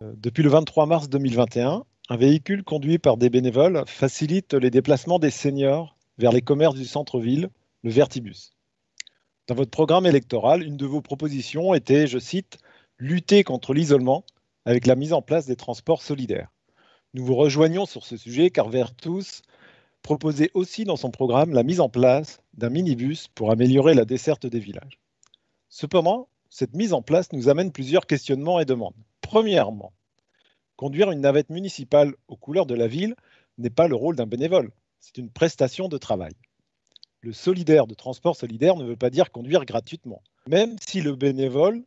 Depuis le 23 mars 2021, un véhicule conduit par des bénévoles facilite les déplacements des seniors vers les commerces du centre-ville, le Vertibus. Dans votre programme électoral, une de vos propositions était, je cite, lutter contre l'isolement avec la mise en place des transports solidaires. Nous vous rejoignons sur ce sujet car Vertus proposait aussi dans son programme la mise en place d'un minibus pour améliorer la desserte des villages. Cependant, cette mise en place nous amène plusieurs questionnements et demandes. Premièrement, conduire une navette municipale aux couleurs de la ville n'est pas le rôle d'un bénévole, c'est une prestation de travail. Le solidaire de transport solidaire ne veut pas dire conduire gratuitement. Même si le bénévole,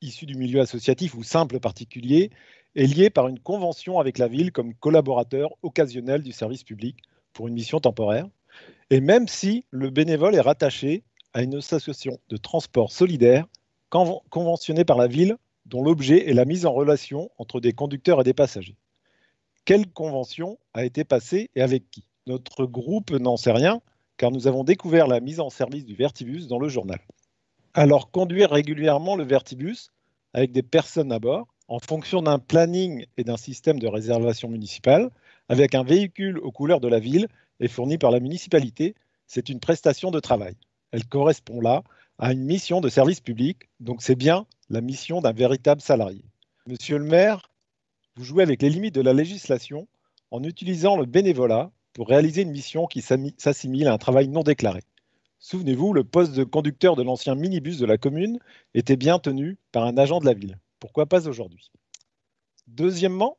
issu du milieu associatif ou simple particulier, est lié par une convention avec la ville comme collaborateur occasionnel du service public pour une mission temporaire, et même si le bénévole est rattaché à une association de transport solidaire conventionnée par la ville dont l'objet est la mise en relation entre des conducteurs et des passagers. Quelle convention a été passée et avec qui? Notre groupe n'en sait rien, car nous avons découvert la mise en service du Vertibus dans le journal. Alors, conduire régulièrement le Vertibus avec des personnes à bord, en fonction d'un planning et d'un système de réservation municipale, avec un véhicule aux couleurs de la ville et fourni par la municipalité, c'est une prestation de travail. Elle correspond là à une mission de service public, donc c'est bien la mission d'un véritable salarié. Monsieur le maire, vous jouez avec les limites de la législation en utilisant le bénévolat pour réaliser une mission qui s'assimile à un travail non déclaré. Souvenez-vous, le poste de conducteur de l'ancien minibus de la commune était bien tenu par un agent de la ville. Pourquoi pas aujourd'hui? Deuxièmement,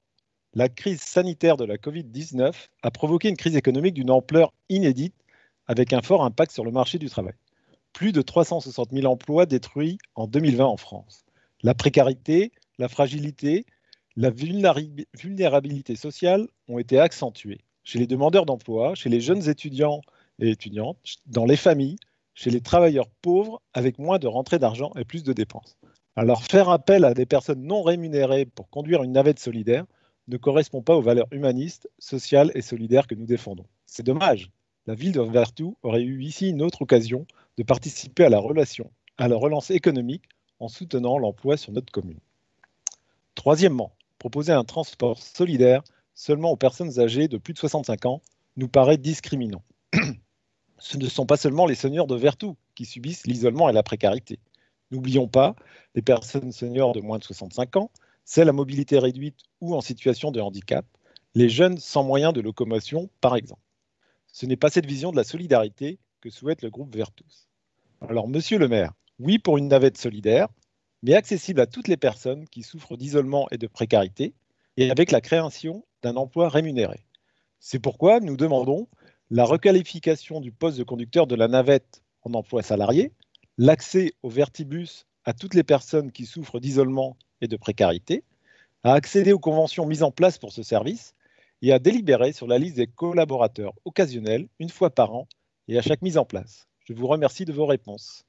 la crise sanitaire de la Covid-19 a provoqué une crise économique d'une ampleur inédite avec un fort impact sur le marché du travail. Plus de 360 000 emplois détruits en 2020 en France. La précarité, la fragilité, la vulnérabilité sociale ont été accentuées chez les demandeurs d'emploi, chez les jeunes étudiants et étudiantes, dans les familles, chez les travailleurs pauvres avec moins de rentrées d'argent et plus de dépenses. Alors faire appel à des personnes non rémunérées pour conduire une navette solidaire ne correspond pas aux valeurs humanistes, sociales et solidaires que nous défendons. C'est dommage. La ville de Vertou aurait eu ici une autre occasion de participer à la relation, à la relance économique en soutenant l'emploi sur notre commune. Troisièmement, proposer un transport solidaire seulement aux personnes âgées de plus de 65 ans nous paraît discriminant. ce ne sont pas seulement les seniors de Vertou qui subissent l'isolement et la précarité. N'oublions pas les personnes seniors de moins de 65 ans, celles à mobilité réduite ou en situation de handicap, les jeunes sans moyens de locomotion, par exemple. Ce n'est pas cette vision de la solidarité que souhaite le groupe Vertus. Alors, monsieur le maire, oui pour une navette solidaire, mais accessible à toutes les personnes qui souffrent d'isolement et de précarité, et avec la création d'un emploi rémunéré. C'est pourquoi nous demandons la requalification du poste de conducteur de la navette en emploi salarié, l'accès au vertibus à toutes les personnes qui souffrent d'isolement et de précarité, à accéder aux conventions mises en place pour ce service et à délibérer sur la liste des collaborateurs occasionnels une fois par an et à chaque mise en place. Je vous remercie de vos réponses.